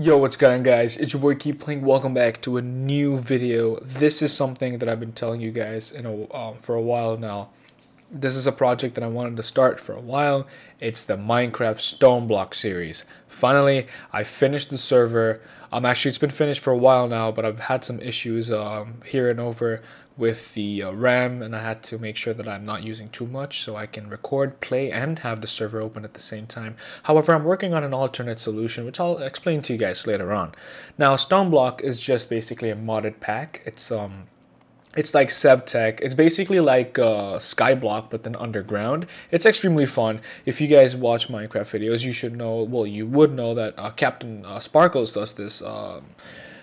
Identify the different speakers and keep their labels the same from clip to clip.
Speaker 1: Yo, what's going on guys? It's your boy Keep Playing. Welcome back to a new video. This is something that I've been telling you guys in a, um, for a while now. This is a project that I wanted to start for a while. It's the Minecraft Stone Block series. Finally, I finished the server. Um, actually, it's been finished for a while now, but I've had some issues um, here and over with the uh, RAM and I had to make sure that I'm not using too much so I can record, play, and have the server open at the same time. However, I'm working on an alternate solution which I'll explain to you guys later on. Now, Stoneblock is just basically a modded pack. It's um it's like SevTech. It's basically like uh, Skyblock, but then underground. It's extremely fun. If you guys watch Minecraft videos, you should know. Well, you would know that uh, Captain uh, Sparklez does this. Um,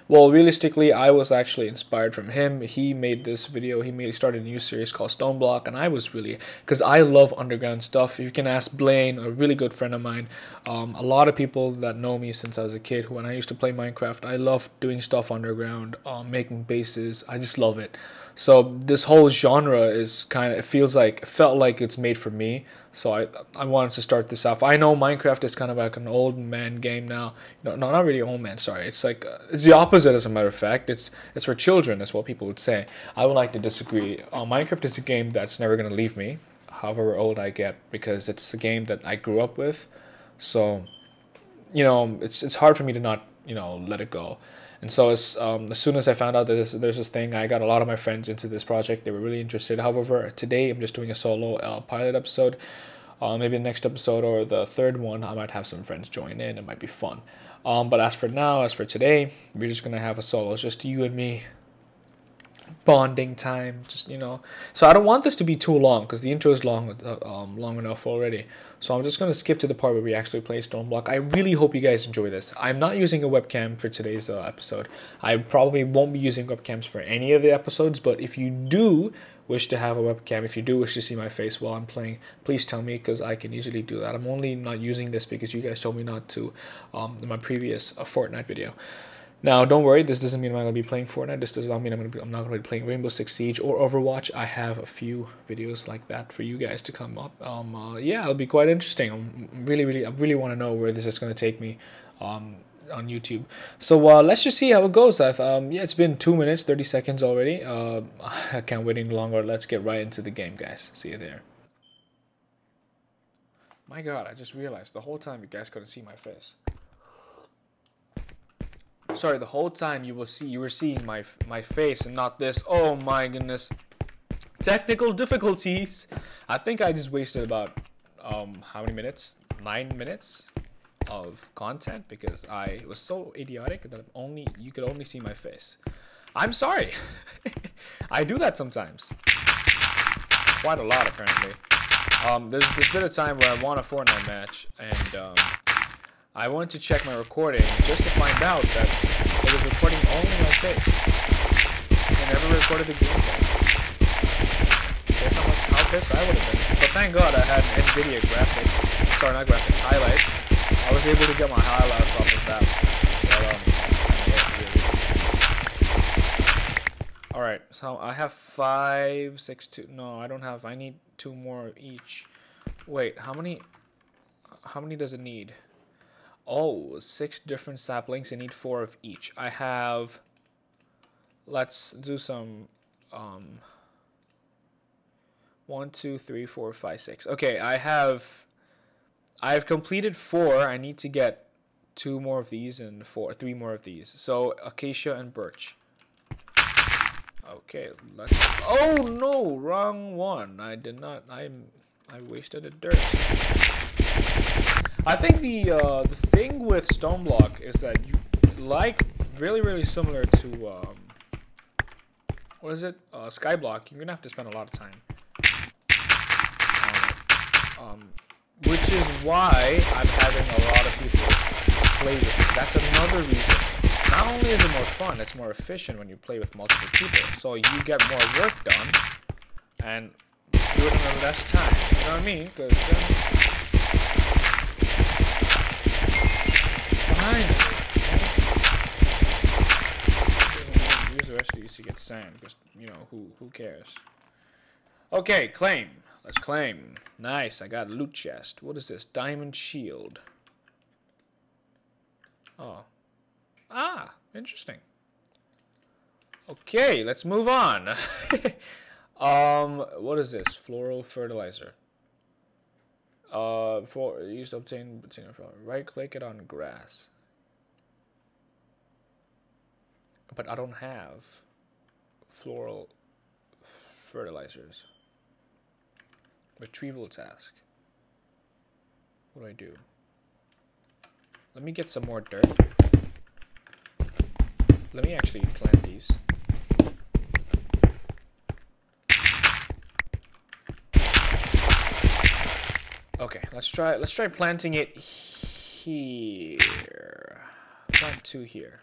Speaker 1: well, realistically, I was actually inspired from him. He made this video. He made started a new series called Stone Block, and I was really because I love underground stuff. You can ask Blaine, a really good friend of mine. Um, a lot of people that know me since I was a kid, when I used to play Minecraft, I love doing stuff underground, um, making bases. I just love it. So this whole genre is kind of it feels like felt like it's made for me. So I I wanted to start this off. I know Minecraft is kind of like an old man game now. No, no, not really old man. Sorry, it's like uh, it's the opposite as a matter of fact. It's it's for children, is what people would say. I would like to disagree. Uh, Minecraft is a game that's never gonna leave me, however old I get, because it's a game that I grew up with. So, you know, it's it's hard for me to not you know let it go. And so as um, as soon as I found out that there's this thing, I got a lot of my friends into this project. They were really interested. However, today I'm just doing a solo uh, pilot episode. Uh, maybe the next episode or the third one, I might have some friends join in. It might be fun. Um, but as for now, as for today, we're just gonna have a solo. It's just you and me bonding time just you know. So i don't want this to be too long because the intro is long uh, um, long enough already. So i'm just going to skip to the part where we actually play stone block. I really hope you guys enjoy this. I'm not using a webcam for today's uh, episode. I probably won't be using webcams for any of the episodes but if you do wish to have a webcam if you do wish to see my face while i'm playing please tell me because i can usually do that. I'm only not using this because you guys told me not to um, in my previous uh, fortnite video now, don't worry, this doesn't mean I'm going to be playing Fortnite. This does not mean I'm, gonna be, I'm not going to be playing Rainbow Six Siege or Overwatch. I have a few videos like that for you guys to come up. Um, uh, yeah, it'll be quite interesting. I'm really, really, I really want to know where this is going to take me um, on YouTube. So uh, let's just see how it goes. I've, um, yeah, it's been two minutes, 30 seconds already. Uh, I can't wait any longer. Let's get right into the game, guys. See you there. My God, I just realized the whole time you guys couldn't see my face sorry, the whole time you will see you were seeing my my face and not this. Oh my goodness. Technical difficulties. I think I just wasted about um how many minutes? 9 minutes of content because I was so idiotic that only you could only see my face. I'm sorry. I do that sometimes. Quite a lot apparently. Um, there's, there's been a time where I won a Fortnite match and um, I wanted to check my recording just to find out that it was recording only my face. I never recorded the gameplay. Guess how much how pissed I would have been. But thank God I had NVIDIA graphics, sorry not graphics, highlights. I was able to get my highlights off of that. um, Alright, so I have five, six, two, no, I don't have, I need two more each. Wait, how many, how many does it need? Oh, six different saplings. I need four of each. I have... Let's do some... Um, one, two, three, four, five, six. Okay, I have... I have completed four. I need to get two more of these and four, three more of these. So, acacia and birch. Okay, let's... Oh, no! Wrong one. I did not... I'm... I wasted a dirt. I think the uh, the thing with Stoneblock is that you like really really similar to um, what is it uh, Skyblock. You're gonna have to spend a lot of time Um, which is why I'm having a lot of people play with it. That's another reason. Not only is it more fun, it's more efficient when you play with multiple people. So you get more work done and do it in less time. You know what I mean? Because Use the rest of these to get sand, because, you know, who, who cares? Okay, claim. Let's claim. Nice, I got loot chest. What is this? Diamond shield. Oh. Ah, interesting. Okay, let's move on. um, what is this? Floral fertilizer. Uh, for used to obtain right click it on grass. But I don't have floral fertilizers. Retrieval task. What do I do? Let me get some more dirt. Let me actually plant these. Okay, let's try let's try planting it here. Plant two here.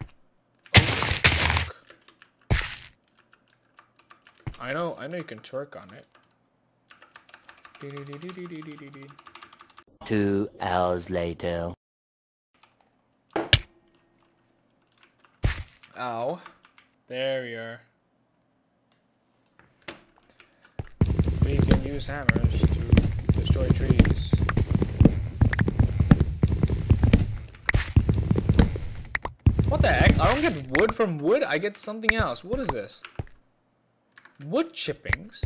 Speaker 1: I know I know you can twerk on it.
Speaker 2: Two hours later.
Speaker 1: Ow. There we are. We can use hammers to destroy trees. What the heck? I don't get wood from wood, I get something else. What is this? Wood chippings?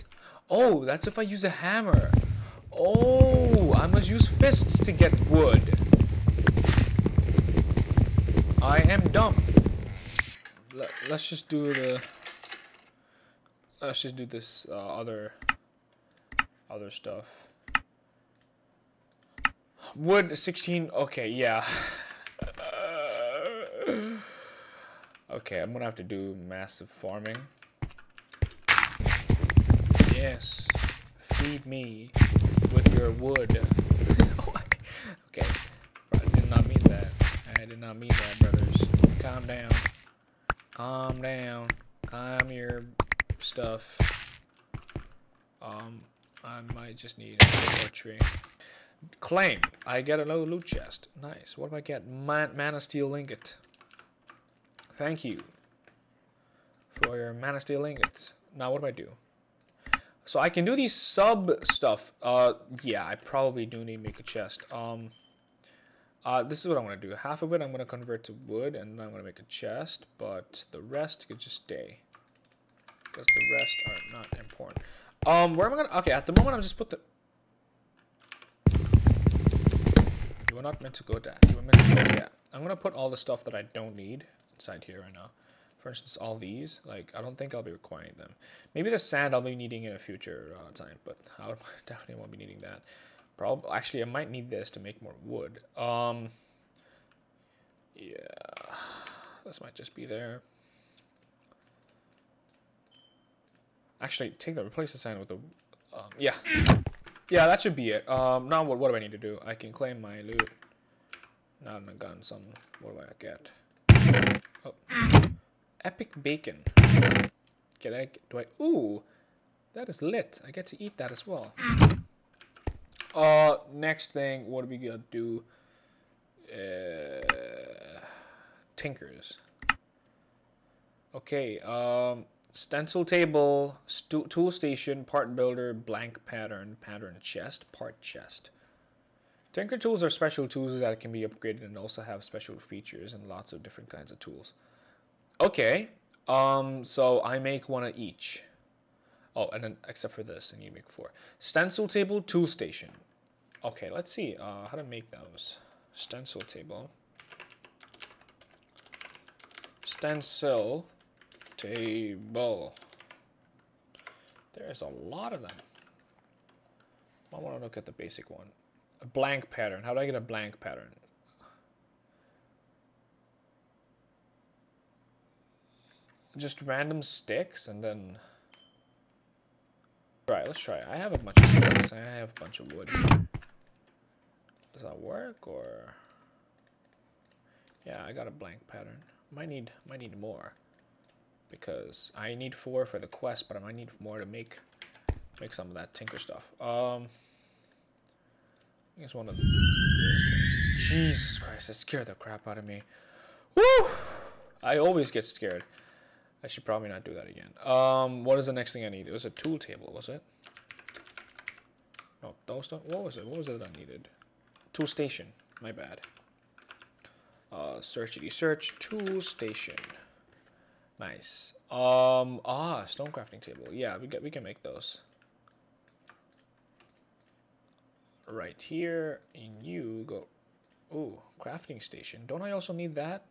Speaker 1: Oh, that's if I use a hammer. Oh, I must use fists to get wood. I am dumb let, us just do the let's just do this uh, other other stuff wood 16 okay yeah okay I'm gonna have to do massive farming yes feed me with your wood okay I did not mean that I did not mean that brothers calm down Calm down. Calm your stuff. Um, I might just need a more tree. Claim. I get a low loot chest. Nice. What do I get? Man mana steel ingot. Thank you for your mana steel ingots. Now what do I do? So I can do these sub stuff. Uh, yeah, I probably do need to make a chest. Um, uh, this is what I'm going to do. Half of it I'm going to convert to wood, and I'm going to make a chest, but the rest could just stay. Because the rest are not important. Um, where am I going to... Okay, at the moment I'm just put the... You were not meant to go that. You were meant to go yeah. I'm going to put all the stuff that I don't need inside here right now. For instance, all these, like, I don't think I'll be requiring them. Maybe the sand I'll be needing in a future uh, time, but I definitely won't be needing that. Probably, actually, I might need this to make more wood. Um, yeah, this might just be there. Actually, take the replace the sand with the, um, yeah, yeah, that should be it. Um, now what? What do I need to do? I can claim my loot. Not in a gun. Some. What do I get? Oh, epic bacon. Can I? Do I? Ooh, that is lit. I get to eat that as well. Uh, next thing, what are we gonna do? Uh, tinkers. Okay, um, stencil table, tool station, part builder, blank pattern, pattern chest, part chest. Tinker tools are special tools that can be upgraded and also have special features and lots of different kinds of tools. Okay, um, so I make one of each. Oh, and then except for this, and you make four. Stencil table, tool station. Okay, let's see uh, how to make those. Stencil table. Stencil table. There's a lot of them. I want to look at the basic one. A blank pattern. How do I get a blank pattern? Just random sticks and then Right, let's try. I have a bunch of sticks. I have a bunch of wood. Does that work or? Yeah, I got a blank pattern. Might need might need more because I need four for the quest, but I might need more to make make some of that tinker stuff. Um, I guess one of Jesus Christ, that scared the crap out of me. Woo! I always get scared. I should probably not do that again. Um, what is the next thing I need? It was a tool table, was it? No, those. What was it? What was it that I needed? Tool station. My bad. Uh, searchity search tool station. Nice. Um. Ah, stone crafting table. Yeah, we get we can make those. Right here, and you go. Ooh, crafting station. Don't I also need that?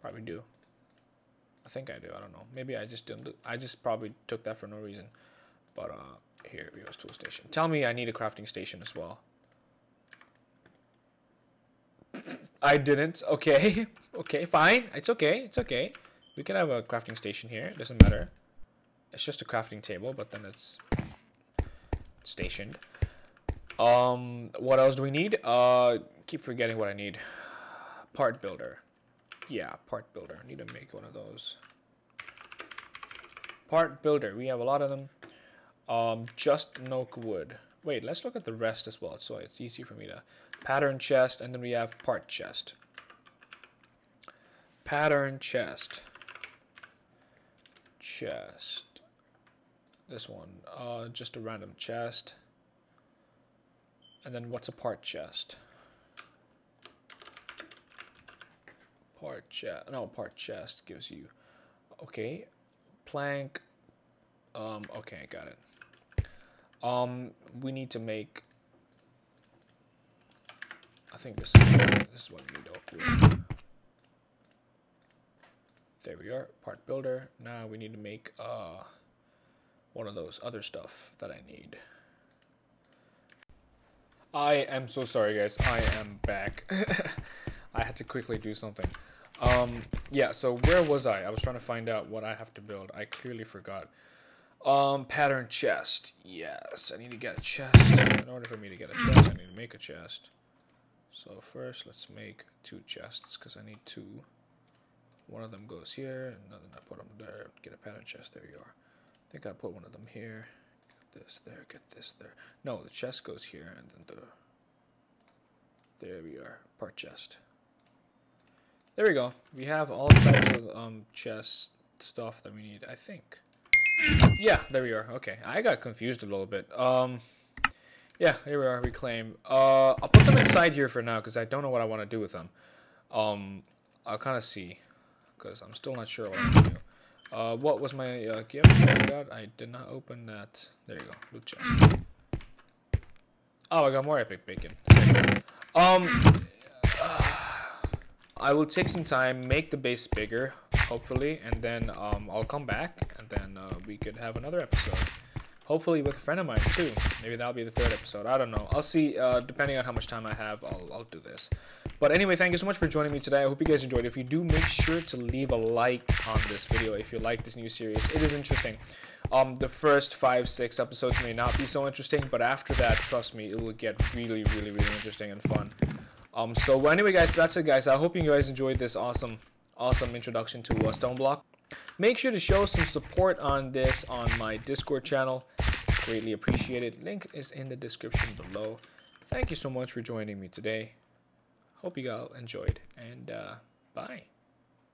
Speaker 1: Probably do. I think I do. I don't know. Maybe I just didn't. I just probably took that for no reason. But uh, here we go. Tool station. Tell me I need a crafting station as well. I didn't. Okay. Okay, fine. It's okay. It's okay. We can have a crafting station here. It doesn't matter. It's just a crafting table, but then it's stationed. Um, what else do we need? Uh, keep forgetting what I need. Part builder. Yeah, part builder. I need to make one of those. Part builder. We have a lot of them. Um, just oak wood. Wait, let's look at the rest as well, so it's easy for me to pattern chest, and then we have part chest. Pattern chest. Chest. This one. Uh, just a random chest. And then what's a part chest? Part chest. No, part chest gives you. Okay. Plank. Um, okay, got it. Um, we need to make. I think this is this is what we need. There we are, part builder. Now we need to make uh one of those other stuff that I need. I am so sorry, guys. I am back. I had to quickly do something. Um, yeah. So where was I? I was trying to find out what I have to build. I clearly forgot. Um, pattern chest. Yes, I need to get a chest. In order for me to get a chest, I need to make a chest. So first, let's make two chests because I need two. One of them goes here, and then I put them there. Get a pattern chest. There you are. I think I put one of them here. Get this there. Get this there. No, the chest goes here, and then the. There we are. Part chest. There we go. We have all types of um chest stuff that we need. I think. Yeah, there we are. Okay, I got confused a little bit. Um, yeah, here we are. Reclaim. Uh, I'll put them inside here for now because I don't know what I want to do with them. Um, I'll kind of see because I'm still not sure what I'm gonna do. Uh, what was my uh, gift I got? I did not open that. There you go, loot chest. Oh, I got more epic bacon. Um, I will take some time, make the base bigger, hopefully, and then um, I'll come back, and then uh, we could have another episode. Hopefully with a friend of mine too. Maybe that'll be the third episode. I don't know. I'll see. Uh, depending on how much time I have, I'll, I'll do this. But anyway, thank you so much for joining me today. I hope you guys enjoyed. If you do, make sure to leave a like on this video if you like this new series. It is interesting. Um, the first five, six episodes may not be so interesting, but after that, trust me, it will get really, really, really interesting and fun. Um, so anyway, guys, that's it, guys. I hope you guys enjoyed this awesome, awesome introduction to uh, Stone Block. Make sure to show some support on this on my Discord channel. Greatly appreciate it. Link is in the description below. Thank you so much for joining me today. Hope you all enjoyed, and uh, bye.